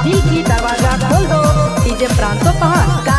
दिल की दरवाज़ा खोल दो प्रांतों प्रांतो पहाड़